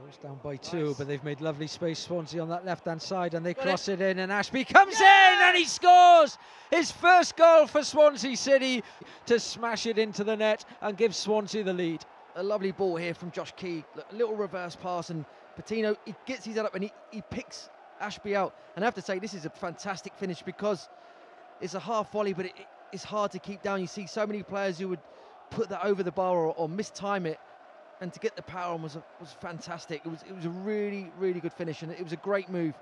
Oh, it's down by two, Nice. but they've made lovely space, Swansea, on that left-hand side, and they Got cross it. in, and Ashby comes in, and he scores his first goal for Swansea City to smash it into the net and give Swansea the lead. A lovely ball here from Josh Key. A little reverse pass, and Patino he gets his head up and he, he picks Ashby out. And I have to say, this is a fantastic finish because it's a half volley, but it, it- it's hard to keep down. You see so many players who would put that over the bar or, or mistime it, and to get the power on was was fantastic. It was it was a really really good finish, and it was a great move